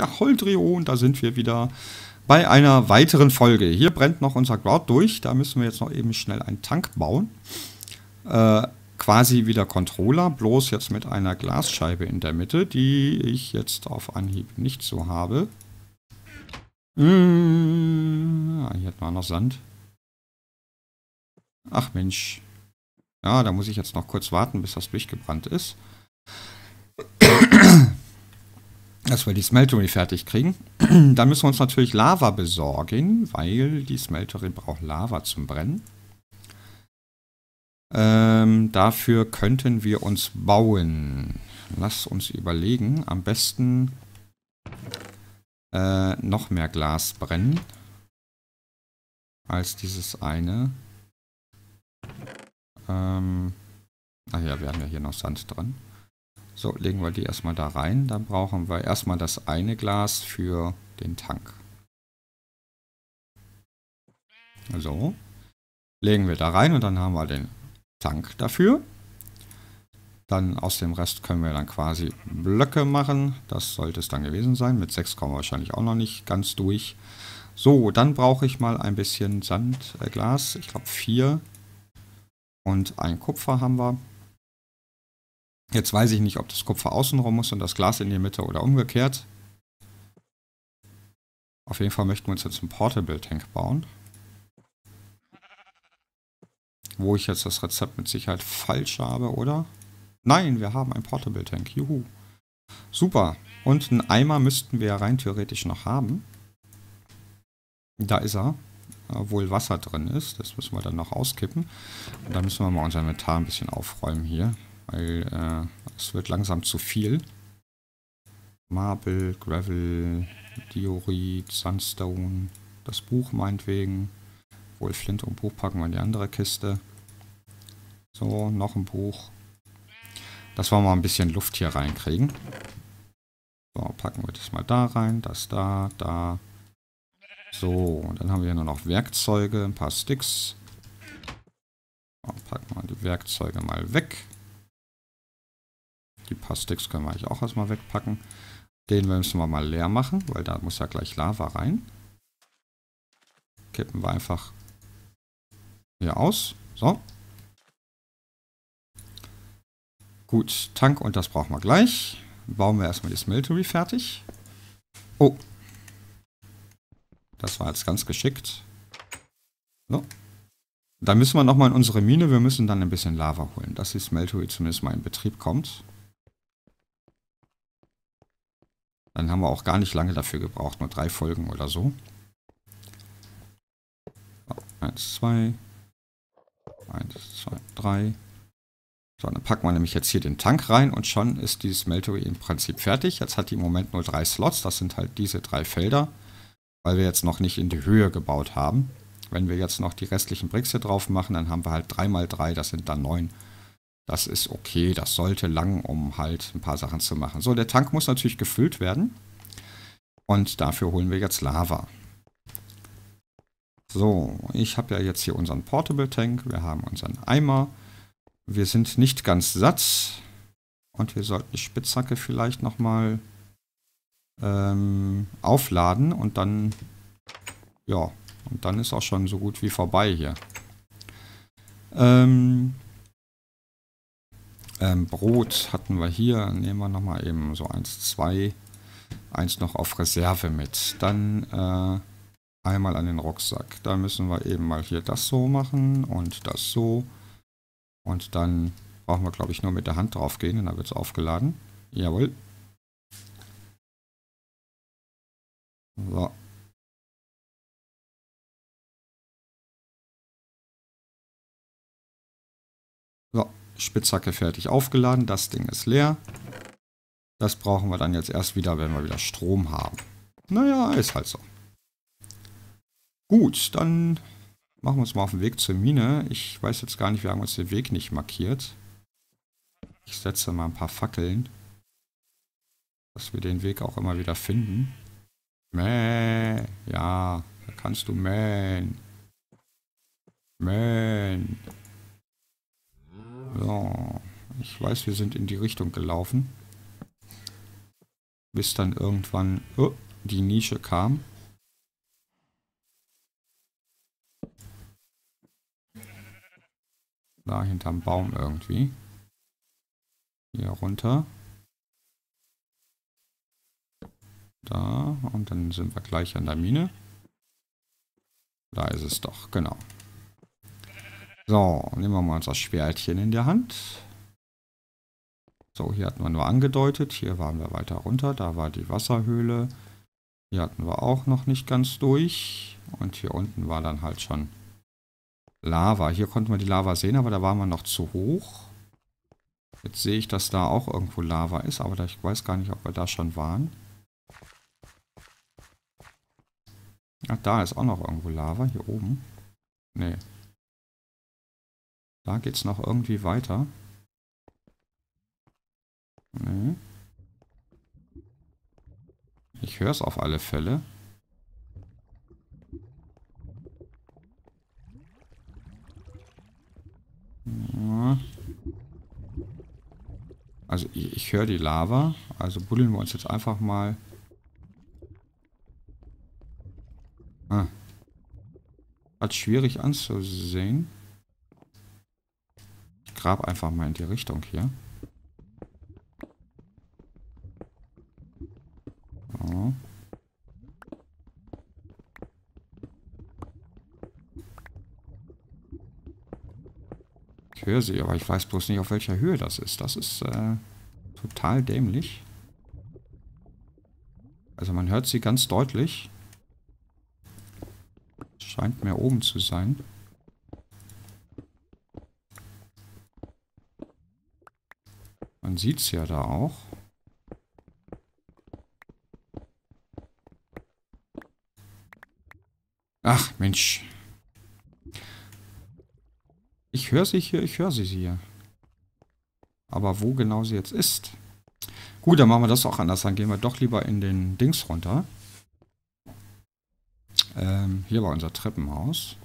Ja, Holdrion, da sind wir wieder bei einer weiteren Folge. Hier brennt noch unser Grout durch. Da müssen wir jetzt noch eben schnell einen Tank bauen. Äh, quasi wieder Controller, bloß jetzt mit einer Glasscheibe in der Mitte, die ich jetzt auf Anhieb nicht so habe. Mmh, hier hat man noch Sand. Ach Mensch. Ja, da muss ich jetzt noch kurz warten, bis das durchgebrannt ist dass wir die Smeltery fertig kriegen. Dann müssen wir uns natürlich Lava besorgen, weil die Smeltery braucht Lava zum Brennen. Ähm, dafür könnten wir uns bauen. Lass uns überlegen. Am besten äh, noch mehr Glas brennen. Als dieses eine. Ähm, ach ja, wir haben ja hier noch Sand dran. So, legen wir die erstmal da rein. Dann brauchen wir erstmal das eine Glas für den Tank. So. Legen wir da rein und dann haben wir den Tank dafür. Dann aus dem Rest können wir dann quasi Blöcke machen. Das sollte es dann gewesen sein. Mit 6 kommen wir wahrscheinlich auch noch nicht ganz durch. So, dann brauche ich mal ein bisschen Sandglas. Äh, ich glaube 4. Und ein Kupfer haben wir. Jetzt weiß ich nicht, ob das Kupfer außenrum muss und das Glas in die Mitte oder umgekehrt. Auf jeden Fall möchten wir uns jetzt einen Portable Tank bauen. Wo ich jetzt das Rezept mit Sicherheit falsch habe, oder? Nein, wir haben einen Portable Tank. Juhu. Super. Und einen Eimer müssten wir rein theoretisch noch haben. Da ist er. Obwohl Wasser drin ist. Das müssen wir dann noch auskippen. Und dann müssen wir mal unser Metall ein bisschen aufräumen hier weil äh, es wird langsam zu viel. Marble, Gravel, Diorit, Sandstone, das Buch meinetwegen. Wohl Flint und Buch packen wir in die andere Kiste. So, noch ein Buch. Dass wir mal ein bisschen Luft hier reinkriegen. So, packen wir das mal da rein, das da, da. So, und dann haben wir hier nur noch Werkzeuge, ein paar Sticks. So, packen wir die Werkzeuge mal weg. Die paar Sticks können wir eigentlich auch erstmal wegpacken. Den müssen wir mal leer machen, weil da muss ja gleich Lava rein. Kippen wir einfach hier aus. So. Gut, Tank und das brauchen wir gleich. Bauen wir erstmal die Smeltery fertig. Oh. Das war jetzt ganz geschickt. So. Da müssen wir nochmal in unsere Mine. Wir müssen dann ein bisschen Lava holen, dass die Smeltery zumindest mal in Betrieb kommt. Dann haben wir auch gar nicht lange dafür gebraucht, nur drei Folgen oder so. Eins, zwei. Eins, zwei, drei. So, dann packen wir nämlich jetzt hier den Tank rein und schon ist die Smeltery im Prinzip fertig. Jetzt hat die im Moment nur drei Slots, das sind halt diese drei Felder, weil wir jetzt noch nicht in die Höhe gebaut haben. Wenn wir jetzt noch die restlichen Bricks hier drauf machen, dann haben wir halt 3 mal 3, das sind dann 9 das ist okay, das sollte lang, um halt ein paar Sachen zu machen. So, der Tank muss natürlich gefüllt werden. Und dafür holen wir jetzt Lava. So, ich habe ja jetzt hier unseren Portable Tank. Wir haben unseren Eimer. Wir sind nicht ganz satt. Und wir sollten die Spitzhacke vielleicht nochmal ähm, aufladen. Und dann, ja, und dann ist auch schon so gut wie vorbei hier. Ähm, ähm, Brot hatten wir hier. Nehmen wir nochmal eben so eins, zwei. Eins noch auf Reserve mit. Dann äh, einmal an den Rucksack. Da müssen wir eben mal hier das so machen und das so. Und dann brauchen wir, glaube ich, nur mit der Hand drauf gehen. Dann wird es aufgeladen. Jawohl. So. Spitzhacke fertig aufgeladen. Das Ding ist leer. Das brauchen wir dann jetzt erst wieder, wenn wir wieder Strom haben. Naja, ist halt so. Gut, dann machen wir uns mal auf den Weg zur Mine. Ich weiß jetzt gar nicht, wir haben uns den Weg nicht markiert. Ich setze mal ein paar Fackeln. Dass wir den Weg auch immer wieder finden. Mäh, ja, da kannst du mähen. Mähen. Ich weiß, wir sind in die Richtung gelaufen. Bis dann irgendwann oh, die Nische kam. Da hinterm Baum irgendwie. Hier runter. Da. Und dann sind wir gleich an der Mine. Da ist es doch, genau. So, nehmen wir mal unser Schwertchen in der Hand. So, hier hatten wir nur angedeutet. Hier waren wir weiter runter. Da war die Wasserhöhle. Hier hatten wir auch noch nicht ganz durch. Und hier unten war dann halt schon Lava. Hier konnten wir die Lava sehen, aber da waren wir noch zu hoch. Jetzt sehe ich, dass da auch irgendwo Lava ist, aber ich weiß gar nicht, ob wir da schon waren. Ach, da ist auch noch irgendwo Lava, hier oben. Nee. Da geht es noch irgendwie weiter. Nee. Ich höre es auf alle Fälle. Also ich, ich höre die Lava. Also buddeln wir uns jetzt einfach mal. Ah. Hat schwierig anzusehen. Ich grab einfach mal in die Richtung hier. Ich höre sie, aber ich weiß bloß nicht, auf welcher Höhe das ist. Das ist äh, total dämlich. Also man hört sie ganz deutlich. Scheint mehr oben zu sein. Man sieht es ja da auch. Ach, Mensch. Ich höre sie hier, ich höre sie hier. Aber wo genau sie jetzt ist? Gut, dann machen wir das auch anders. Dann gehen wir doch lieber in den Dings runter. Ähm, hier war unser Treppenhaus.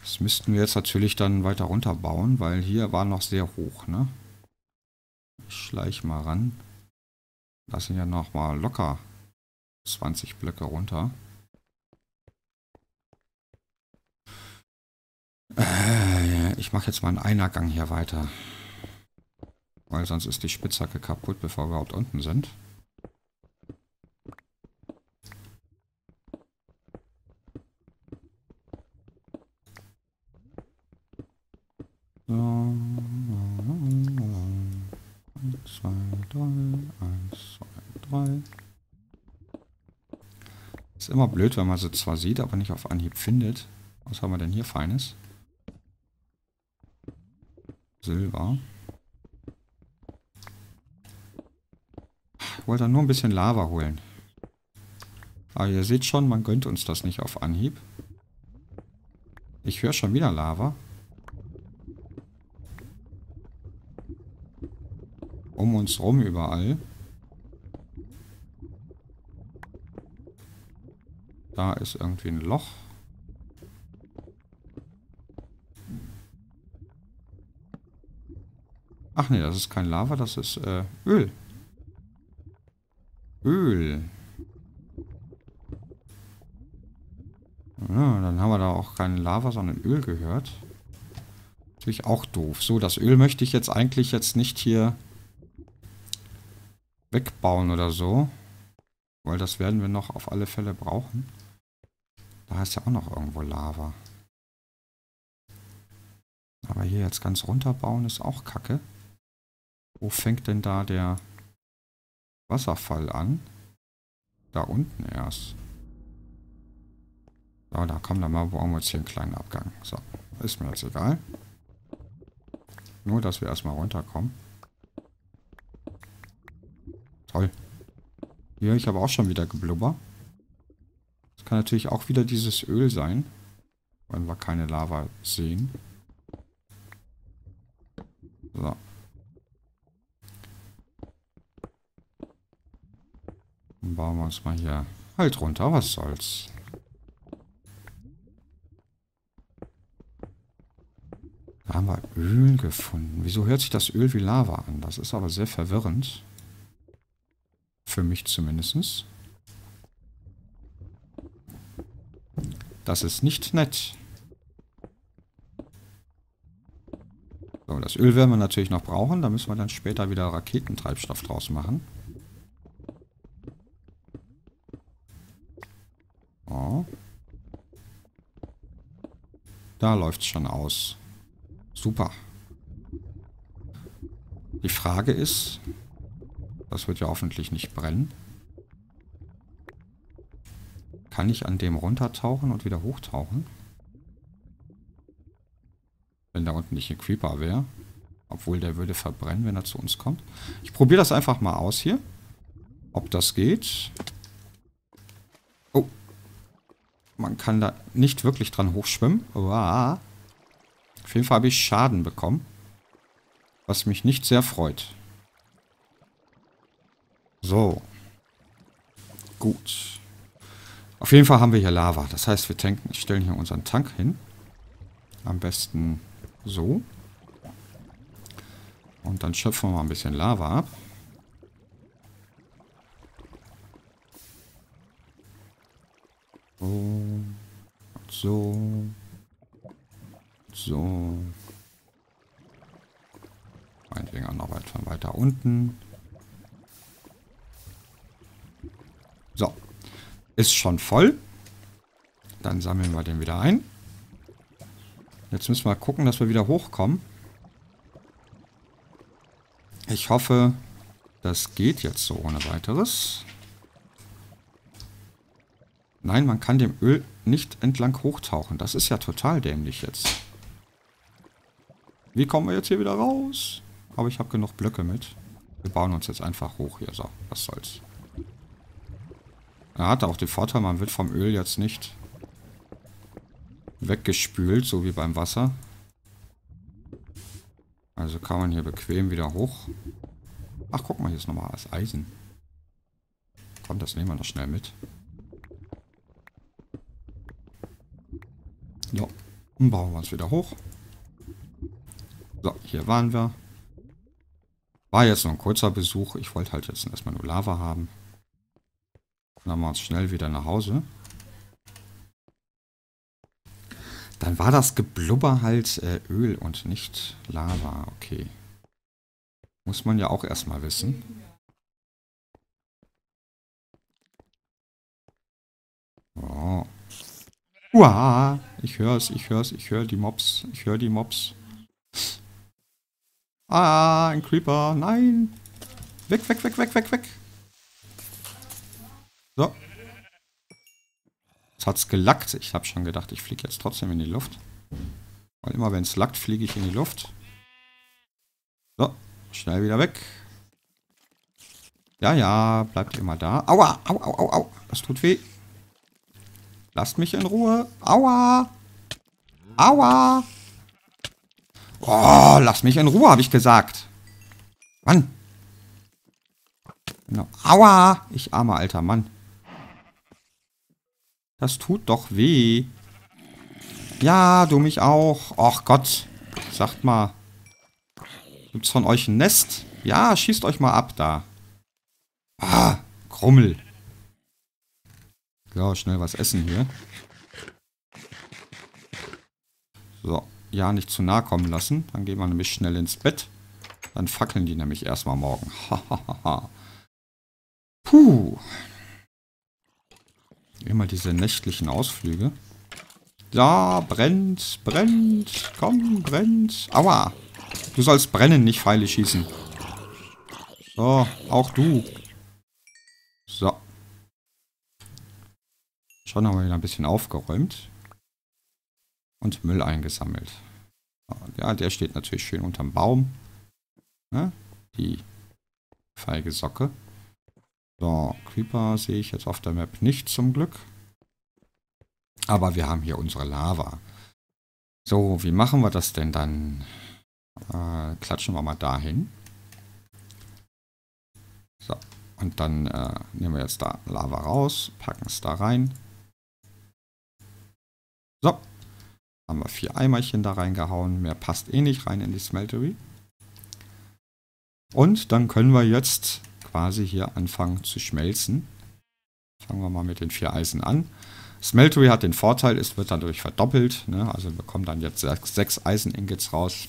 Das müssten wir jetzt natürlich dann weiter runter bauen, weil hier war noch sehr hoch, ne? Ich schleiche mal ran. Das sind ja noch mal locker 20 Blöcke runter. Äh, ich mache jetzt mal einen Einergang hier weiter. Weil sonst ist die Spitzhacke kaputt, bevor wir überhaupt unten sind. So. Eins, zwei, drei. Eins, zwei, drei. Ist immer blöd, wenn man sie zwar sieht, aber nicht auf Anhieb findet. Was haben wir denn hier Feines? Silber. Ich wollte nur ein bisschen Lava holen. Aber ihr seht schon, man gönnt uns das nicht auf Anhieb. Ich höre schon wieder Lava. Um uns rum überall. Da ist irgendwie ein Loch. Ach nee, das ist kein Lava, das ist äh, Öl. Öl. Ja, dann haben wir da auch keine Lava, sondern Öl gehört. Natürlich auch doof. So, das Öl möchte ich jetzt eigentlich jetzt nicht hier wegbauen oder so. Weil das werden wir noch auf alle Fälle brauchen. Da ist ja auch noch irgendwo Lava. Aber hier jetzt ganz runterbauen ist auch kacke. Wo fängt denn da der Wasserfall an? Da unten erst. So, da kommen wir mal, brauchen wir jetzt hier einen kleinen Abgang. So, ist mir jetzt egal. Nur, dass wir erstmal runterkommen. Toll. Hier, ich habe auch schon wieder geblubber. Das kann natürlich auch wieder dieses Öl sein. Wenn wir keine Lava sehen. So. Dann bauen wir uns mal hier halt runter. Was soll's. Da haben wir Öl gefunden. Wieso hört sich das Öl wie Lava an? Das ist aber sehr verwirrend. Für mich zumindest. Das ist nicht nett. So, das Öl werden wir natürlich noch brauchen. Da müssen wir dann später wieder Raketentreibstoff draus machen. Oh. Da läuft es schon aus. Super. Die Frage ist, das wird ja hoffentlich nicht brennen. Kann ich an dem runtertauchen und wieder hochtauchen? Wenn da unten nicht ein Creeper wäre. Obwohl der würde verbrennen, wenn er zu uns kommt. Ich probiere das einfach mal aus hier. Ob das geht. Oh. Man kann da nicht wirklich dran hochschwimmen. Uah. Auf jeden Fall habe ich Schaden bekommen. Was mich nicht sehr freut. So. Gut. Auf jeden Fall haben wir hier Lava. Das heißt, wir tanken, stellen hier unseren Tank hin. Am besten so. Und dann schöpfen wir mal ein bisschen Lava ab. So. So. So. Meinetwegen auch noch weiter, weiter unten. So. Ist schon voll. Dann sammeln wir den wieder ein. Jetzt müssen wir gucken, dass wir wieder hochkommen. Ich hoffe, das geht jetzt so ohne weiteres. Nein, man kann dem Öl nicht entlang hochtauchen. Das ist ja total dämlich jetzt. Wie kommen wir jetzt hier wieder raus? Aber ich habe genug Blöcke mit. Wir bauen uns jetzt einfach hoch hier. So, was soll's. Er hat auch den Vorteil, man wird vom Öl jetzt nicht weggespült, so wie beim Wasser. Also kann man hier bequem wieder hoch. Ach, guck mal, hier ist nochmal das Eisen. Komm, das nehmen wir noch schnell mit. Ja, und bauen wir uns wieder hoch. So, hier waren wir. War jetzt nur ein kurzer Besuch. Ich wollte halt jetzt erstmal nur Lava haben. Dann haben wir uns schnell wieder nach Hause. Dann war das Geblubber halt äh, Öl und nicht Lava. Okay. Muss man ja auch erstmal wissen. Oh. Uah, ich hör's, ich hör's, ich höre die Mobs, ich höre die Mobs. Ah, ein Creeper, nein. Weg, weg, weg, weg, weg, weg. So. Jetzt hat's gelackt. Ich habe schon gedacht, ich fliege jetzt trotzdem in die Luft. Weil immer wenn es lackt, fliege ich in die Luft. So, schnell wieder weg. Ja, ja, bleibt immer da. Aua, au, au, au, au. Das tut weh. Lasst mich in Ruhe. Aua. Aua. Oh, lass mich in Ruhe, habe ich gesagt. Mann. Genau. Aua. Ich armer alter Mann. Das tut doch weh. Ja, du mich auch. Och Gott. Sagt mal. Gibt's von euch ein Nest? Ja, schießt euch mal ab da. Ah, Krummel. So, schnell was essen hier. So, ja, nicht zu nah kommen lassen. Dann gehen wir nämlich schnell ins Bett. Dann fackeln die nämlich erstmal morgen. Puh. Immer diese nächtlichen Ausflüge. Ja, brennt, brennt, komm, brennt. Aua. Du sollst brennen, nicht Pfeile schießen. So, auch du. So. Schon haben wir wieder ein bisschen aufgeräumt. Und Müll eingesammelt. Ja, der steht natürlich schön unterm Baum. Ne? Die feige Socke. So, Creeper sehe ich jetzt auf der Map nicht zum Glück. Aber wir haben hier unsere Lava. So, wie machen wir das denn dann? Äh, klatschen wir mal dahin. So, und dann äh, nehmen wir jetzt da Lava raus, packen es da rein. So, haben wir vier Eimerchen da reingehauen. Mehr passt eh nicht rein in die Smeltery. Und dann können wir jetzt quasi hier anfangen zu schmelzen. Fangen wir mal mit den vier Eisen an. Smeltery hat den Vorteil, es wird dadurch verdoppelt. Ne? Also wir bekommen dann jetzt sechs, sechs Eisen-Ingots raus.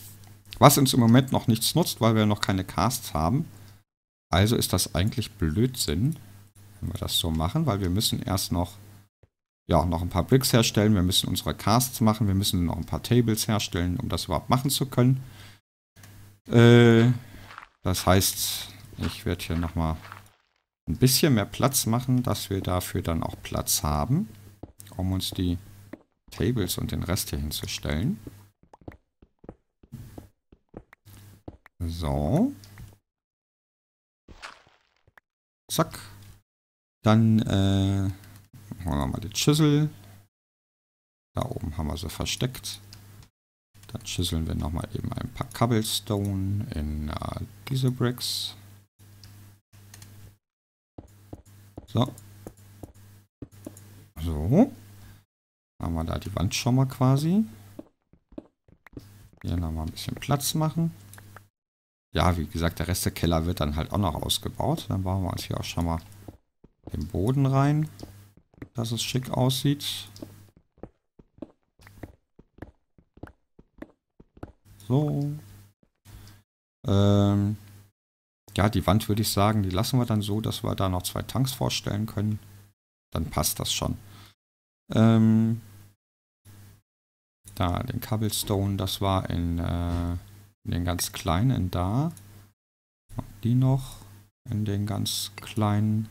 Was uns im Moment noch nichts nutzt, weil wir noch keine Casts haben. Also ist das eigentlich Blödsinn, wenn wir das so machen, weil wir müssen erst noch, ja, noch ein paar Bricks herstellen. Wir müssen unsere Casts machen. Wir müssen noch ein paar Tables herstellen, um das überhaupt machen zu können. Äh, das heißt, ich werde hier nochmal ein bisschen mehr Platz machen, dass wir dafür dann auch Platz haben um uns die Tables und den Rest hier hinzustellen. So. Zack. Dann äh, holen wir mal die Chisel. Da oben haben wir sie versteckt. Dann chiseln wir nochmal eben ein paar Cobblestone in äh, diese Bricks. So. So. Haben wir da die Wand schon mal quasi. Hier nochmal ein bisschen Platz machen. Ja, wie gesagt, der Rest der Keller wird dann halt auch noch ausgebaut. Dann bauen wir uns hier auch schon mal den Boden rein, dass es schick aussieht. So. Ähm ja, die Wand würde ich sagen, die lassen wir dann so, dass wir da noch zwei Tanks vorstellen können. Dann passt das schon. Ähm, da, den Cobblestone, das war in, äh, in den ganz kleinen da. Und die noch in den ganz kleinen.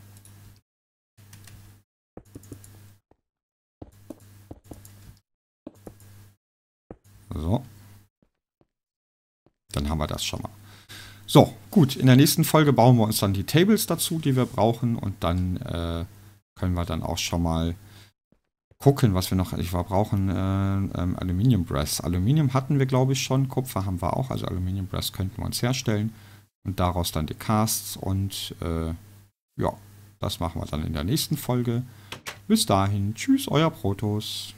So. Dann haben wir das schon mal. So, gut. In der nächsten Folge bauen wir uns dann die Tables dazu, die wir brauchen. Und dann äh, können wir dann auch schon mal gucken, was wir noch. Ich war brauchen äh, ähm, Aluminium Brass. Aluminium hatten wir, glaube ich, schon. Kupfer haben wir auch. Also Aluminium Brass könnten wir uns herstellen. Und daraus dann die Casts. Und äh, ja, das machen wir dann in der nächsten Folge. Bis dahin. Tschüss, euer Protos.